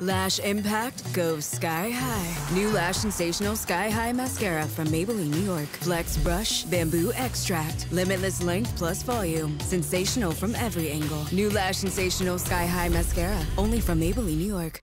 Lash impact goes sky high. New Lash Sensational Sky High Mascara from Maybelline, New York. Flex Brush, Bamboo Extract. Limitless length plus volume. Sensational from every angle. New Lash Sensational Sky High Mascara. Only from Maybelline, New York.